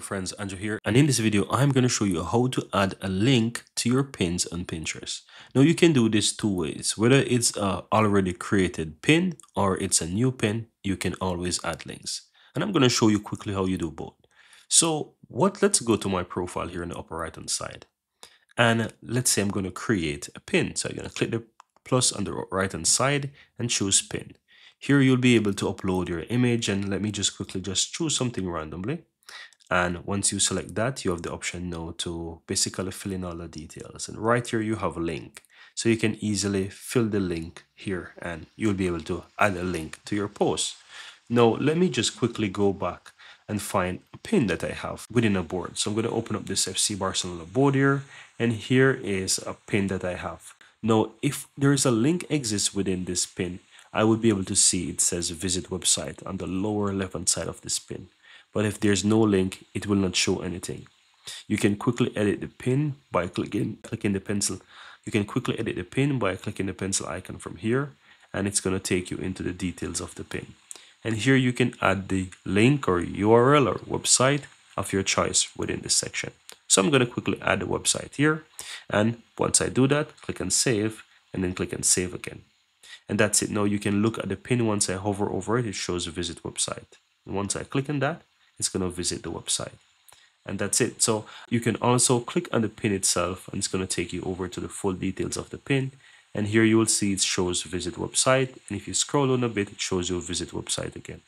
friends Andrew here and in this video I'm going to show you how to add a link to your pins on Pinterest. Now you can do this two ways whether it's a already created pin or it's a new pin you can always add links and I'm going to show you quickly how you do both. So what let's go to my profile here in the upper right hand side and let's say I'm going to create a pin so I'm going to click the plus on the right hand side and choose pin. Here you'll be able to upload your image and let me just quickly just choose something randomly and once you select that you have the option now to basically fill in all the details. And right here you have a link. So you can easily fill the link here and you'll be able to add a link to your post. Now let me just quickly go back and find a pin that I have within a board. So I'm going to open up this FC Barcelona board here and here is a pin that I have. Now if there is a link exists within this pin I would be able to see it says visit website on the lower left hand side of this pin but if there's no link it will not show anything. You can quickly edit the pin by clicking clicking the pencil. You can quickly edit the pin by clicking the pencil icon from here and it's going to take you into the details of the pin. And here you can add the link or URL or website of your choice within this section. So I'm going to quickly add the website here and once I do that click on save and then click on save again. And that's it. Now you can look at the pin once I hover over it it shows a visit website. And once I click on that it's going to visit the website. And that's it. So you can also click on the pin itself and it's going to take you over to the full details of the pin. And here you will see it shows visit website. And if you scroll on a bit it shows you visit website again.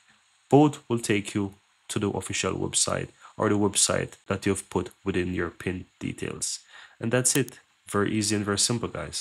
Both will take you to the official website or the website that you've put within your pin details. And that's it. Very easy and very simple guys